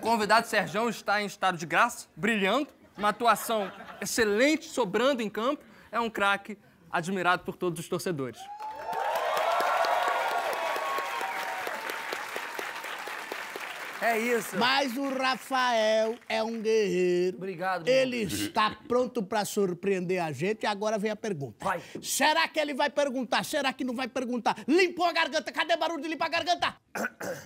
O convidado Serjão está em estado de graça, brilhando, uma atuação excelente, sobrando em campo. É um craque admirado por todos os torcedores. É isso. Mas o Rafael é um guerreiro. Obrigado, meu Ele está pronto para surpreender a gente e agora vem a pergunta. Vai. Será que ele vai perguntar? Será que não vai perguntar? Limpou a garganta. Cadê barulho de limpar a garganta?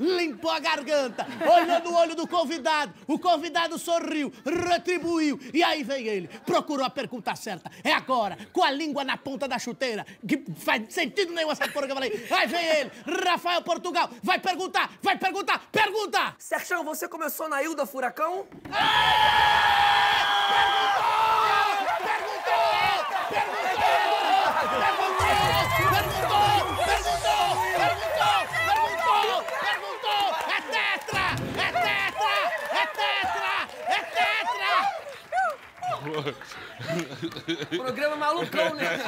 Limpou a garganta. Olhou no olho do convidado. O convidado sorriu, retribuiu. E aí vem ele. Procurou a pergunta certa. É agora, com a língua na ponta da chuteira. Que faz sentido nenhum essa porra que eu falei. Aí vem ele. Rafael Portugal. Vai perguntar, vai perguntar, pergunta! Serjão, você começou na Ilda Furacão? Perguntou! É tetra! É tetra! É Programa malucão, né?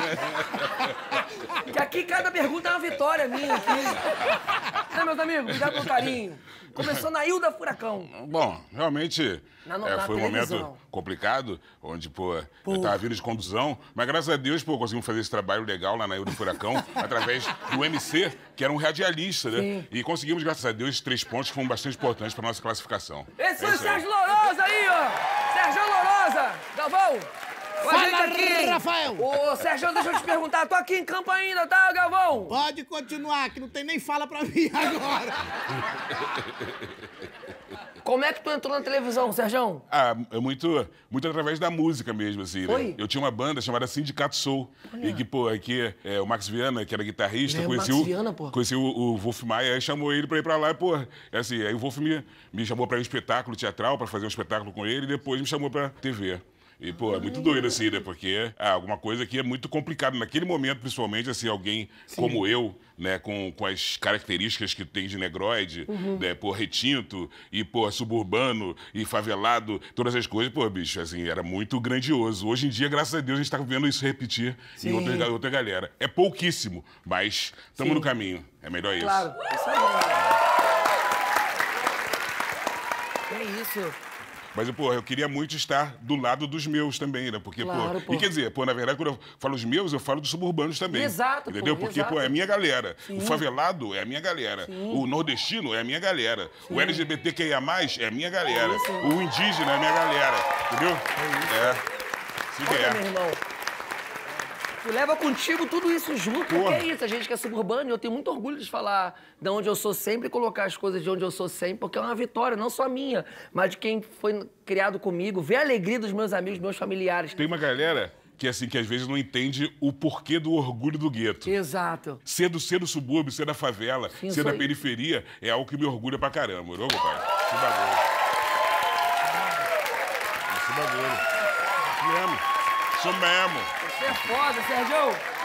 que aqui cada pergunta é uma vitória minha aqui. Né, meus amigos? Obrigado pelo carinho. Começou na Ilda Furacão. Bom, realmente Na no- é, foi um televisão. momento complicado, onde, pô, eu tava vindo de condução, mas graças a Deus, pô, conseguimos fazer esse trabalho legal lá na Ilha do Furacão, através do MC, que era um radialista, né? Sim. E conseguimos, graças a Deus, três pontos que foram bastante importantes para nossa classificação. Esse É foi o. Sérgio Lourosa aí, ó! Sérgio Lourosa! Galvão! Com a Fala, gente aqui. Rafael. Ô, Sérgio, deixa eu te perguntar. Tô aqui em campo ainda, tá, Galvão? Pode continuar, que não tem nem fala pra mim agora. Como é que tu entrou na televisão, Sérgio? Ah, é muito, muito através da música mesmo, assim, né? Foi? Eu tinha uma banda chamada Sindicato Soul. E que, pô, aqui é, o Max Viana, que era guitarrista, É, o conheci Max o, Viana, pô. conheci o, o Wolf Maia, aí chamou ele pra ir pra lá, e, pô, é assim, aí o Wolf me, me chamou pra um espetáculo teatral, pra fazer um espetáculo com ele, e depois me chamou pra TV. E, pô, é muito doido, assim, né? Porque é alguma coisa que é muito complicado. Naquele momento, principalmente, assim, alguém como eu, né, com, com as características que tem de negroide, Uhum. né, pô, retinto, e, pô, suburbano, e favelado, todas as coisas, pô, bicho, assim, era muito grandioso. Hoje em dia, graças a Deus, a gente tá vendo isso repetir em outra, outra galera. É pouquíssimo, mas estamos no caminho. É melhor isso. Claro. Isso aí. É isso. Mas, pô, eu queria muito estar do lado dos meus também, né? Porque, Claro, pô, pô. E quer dizer, pô, na verdade, quando eu falo os meus, eu falo dos suburbanos também. Exato, pô, Entendeu? Porque, exato. pô, é a minha galera. O favelado é a minha galera. O nordestino é a minha galera. O LGBTQIA, é a minha galera. isso. O indígena é a minha galera. Entendeu? É. Sim, que Olha, meu é. irmão. Tu leva contigo tudo isso junto, porque Porra. é isso. A gente que é suburbano, e eu tenho muito orgulho de falar de onde eu sou sempre e colocar as coisas de onde eu sou sempre, porque é uma vitória, não só minha, mas de quem foi criado comigo. Ver a alegria dos meus amigos, meus familiares. Tem uma galera que, assim, que às vezes não entende o porquê do orgulho do gueto. Exato. Ser do, ser do subúrbio, ser da favela, Sim, ser da aí. periferia é algo que me orgulha pra caramba, não, meu pai? Esse bagulho. Esse bagulho. Isso mesmo. Isso mesmo. Você é foda, Sérgio.